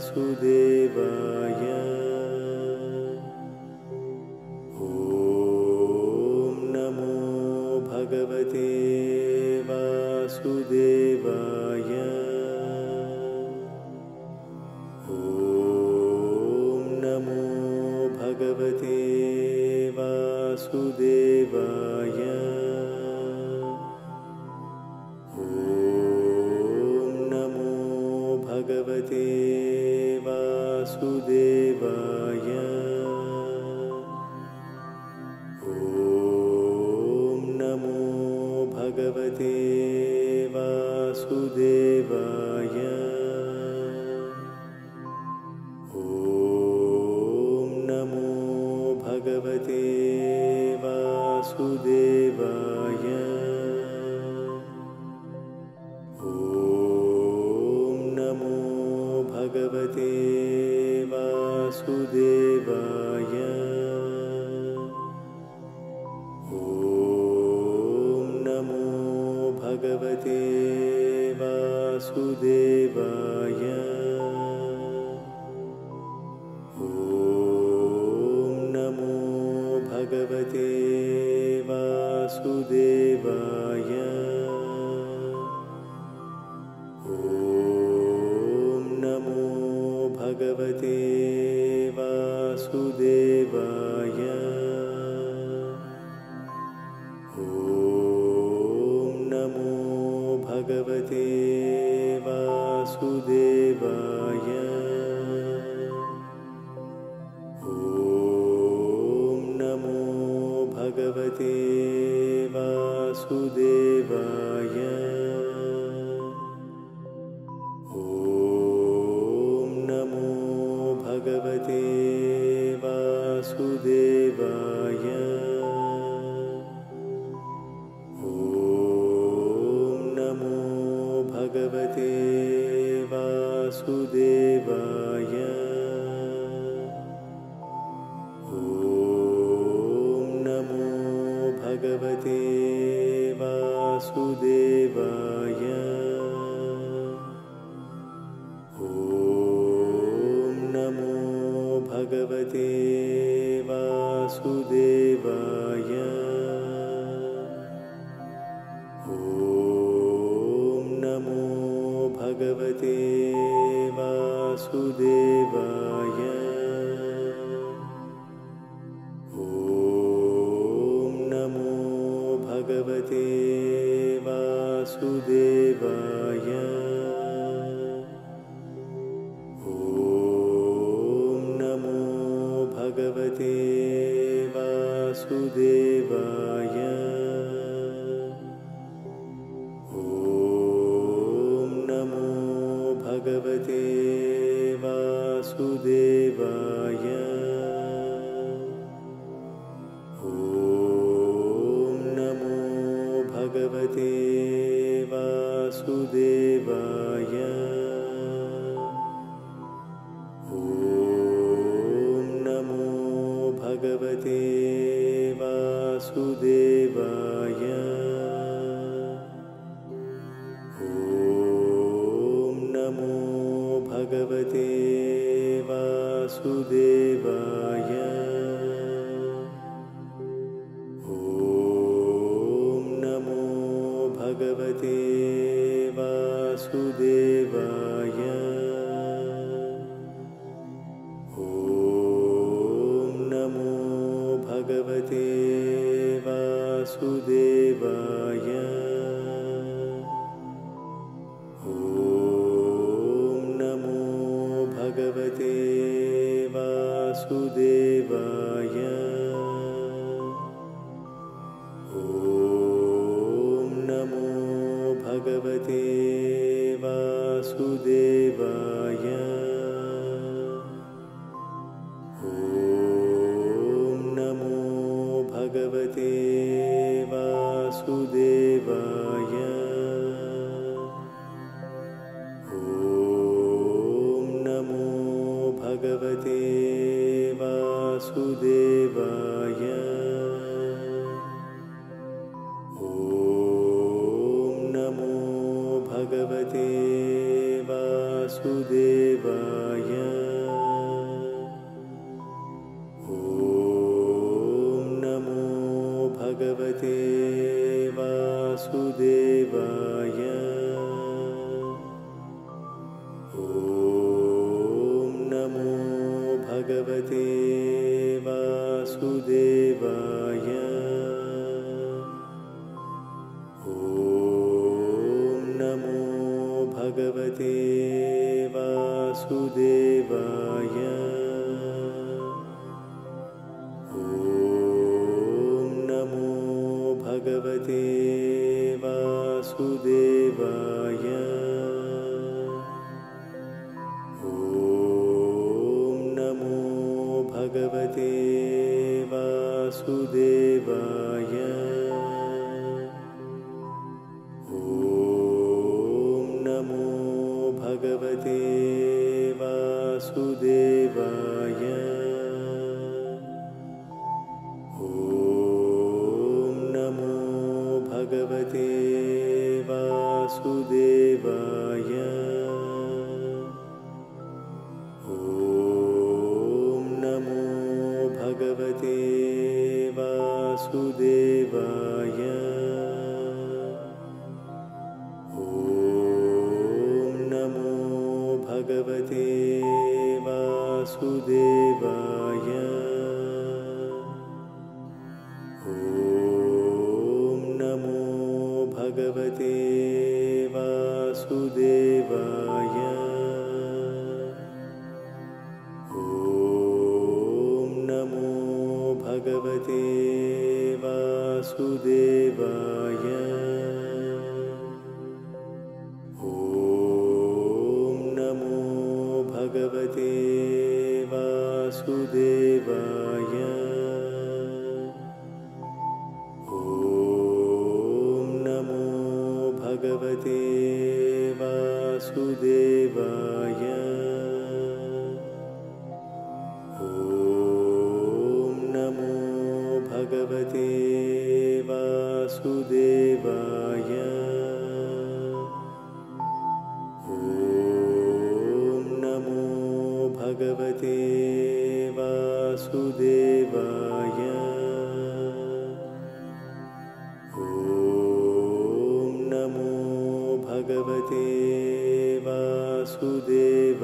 वासुदेवाय। Oh. वासुदेवाय भगवते वासुदेवाय भगवते वासुदेव Vasudev. वासुदेवाय। Vasudev. वासुदेव भगवते वासुदेवाय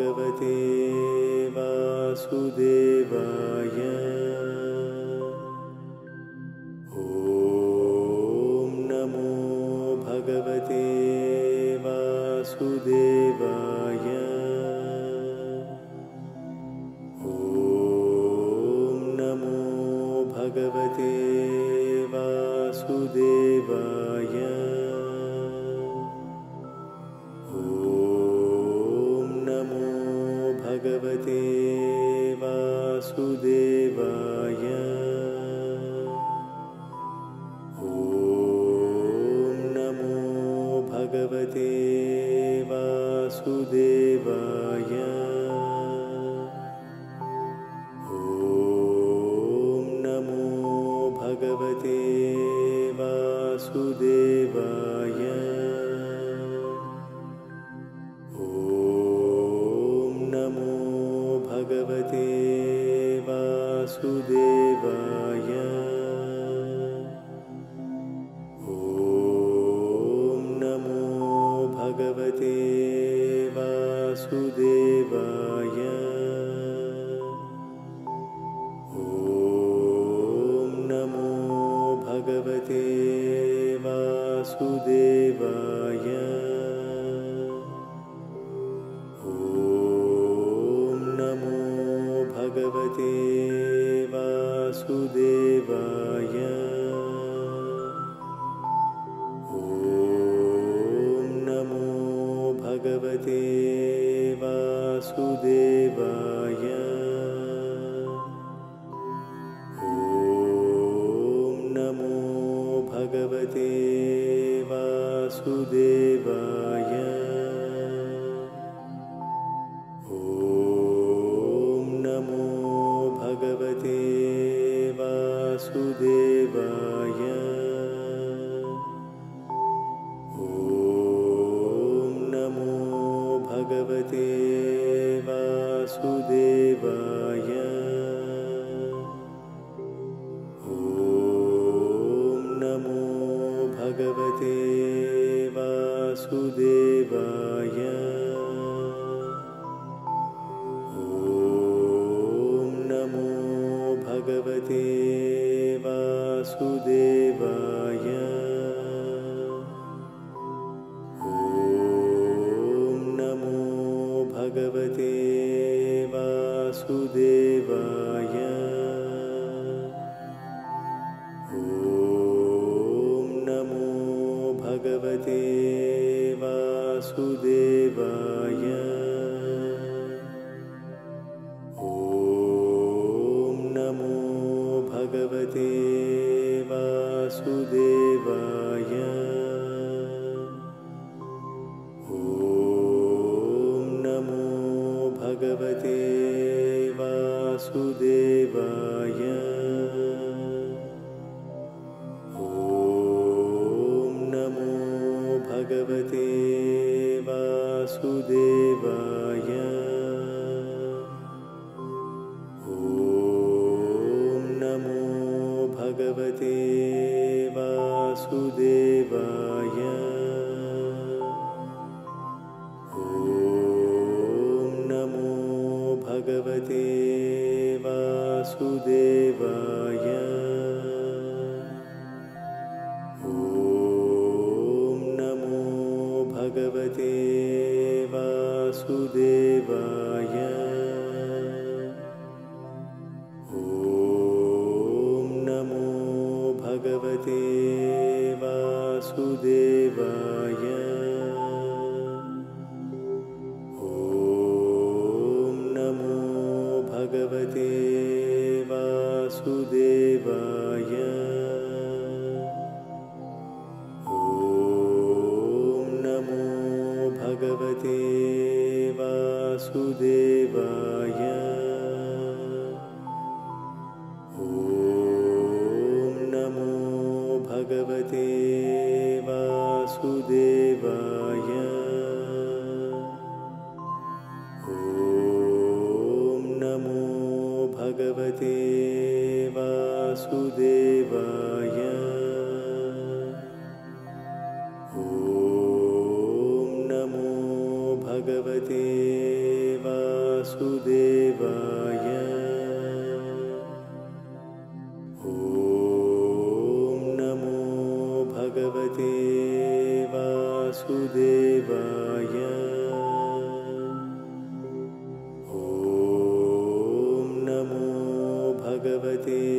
भगवते वासुदेवाय वासुदेवाय भगवते वासुदेवाय। वासुदेवाय। भगवते वासुदेवाय भगवते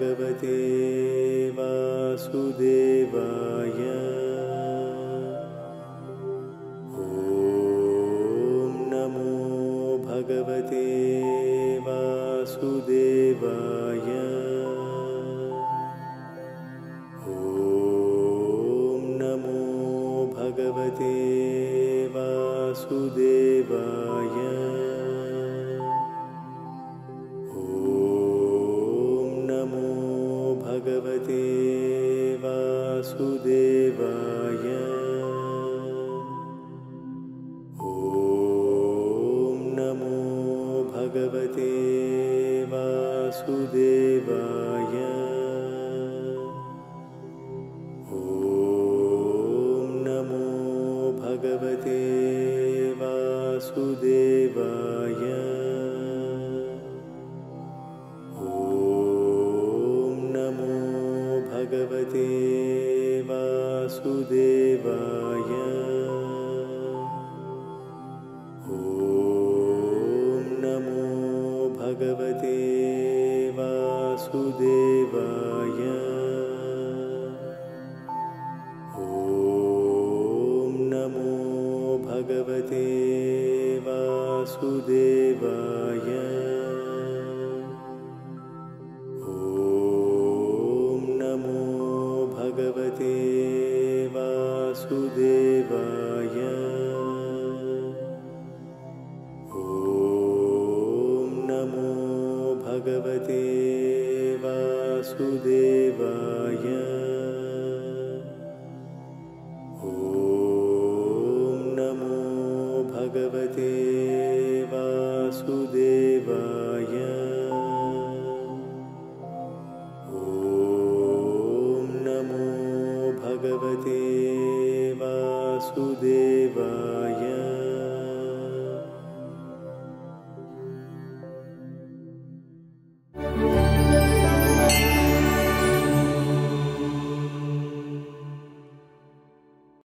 भगवते वासुदेवा वासुदेवाय नमो भगवते भगवते वासुदेवाय। वासुदेवाय